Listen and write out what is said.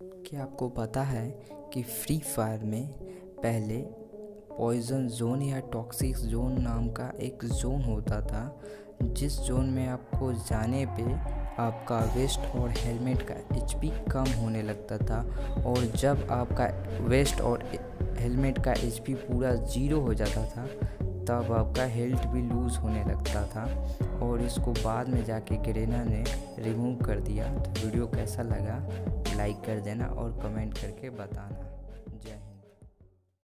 क्या आपको पता है कि फ्री फायर में पहले पॉइजन जोन या टॉक्सिक जोन नाम का एक जोन होता था, जिस जोन में आपको जाने पे आपका वेस्ट और हेलमेट का एचपी कम होने लगता था और जब आपका वेस्ट और हेलमेट का एचपी पूरा ज़ीरो हो जाता था, तब आपका हेल्थ भी लूज़ होने लगता था और इसको बाद में जाके ग्रेना ने रिमूव कर दिया। तो वीडियो कैसा लगा? लाइक कर देना और कमेंट करके बताना। जय हिंद।